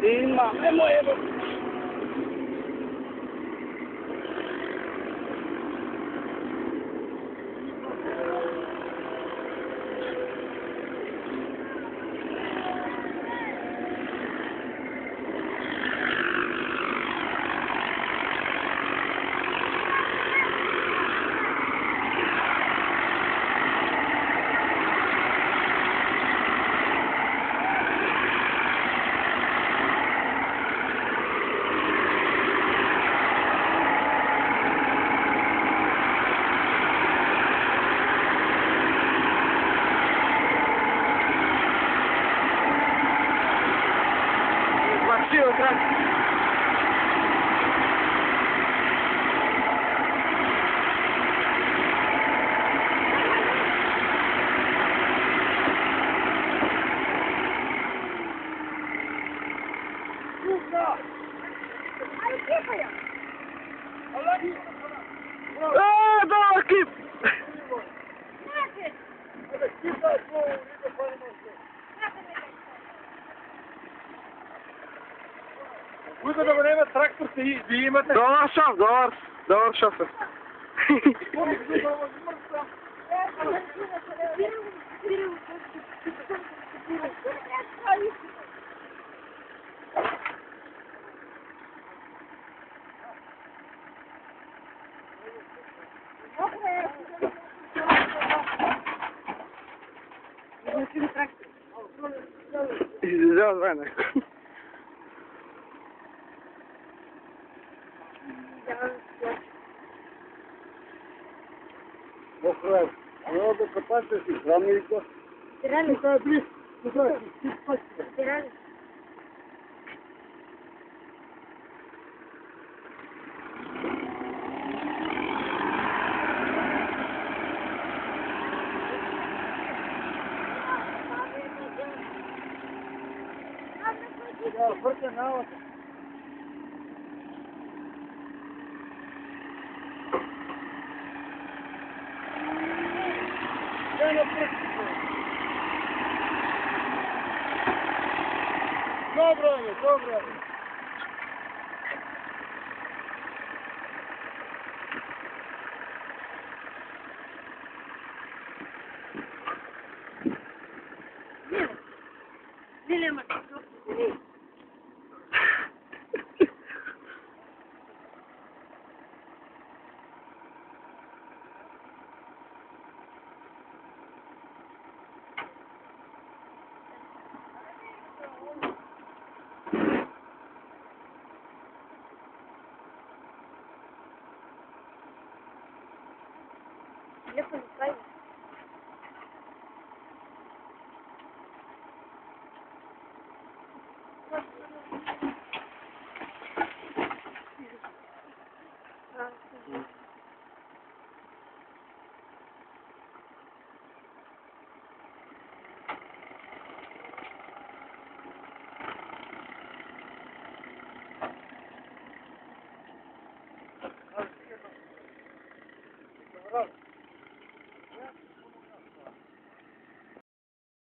cima. É moeba. Tranquilo, tranquilo. Eee, dawaj kip! Znaczy! Ale kipa, słowo, nie to pan ma Буде до време трактор ти ви имате. Добър шоф, добър, добър шофер. Излезе от мене. Охран. Ну, да копате си, храна и то. Реально, Тука е близко. Тука е, ти пъти. реально. Да, върте налата. Е, different flavor.